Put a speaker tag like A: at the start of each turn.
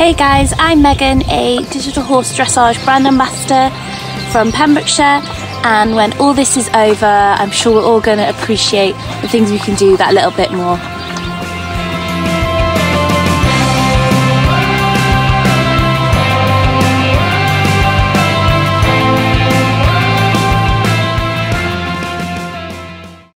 A: Hey guys, I'm Megan, a digital horse dressage brand ambassador from Pembrokeshire and when all this is over I'm sure we're all going to appreciate the things we can do that little bit more.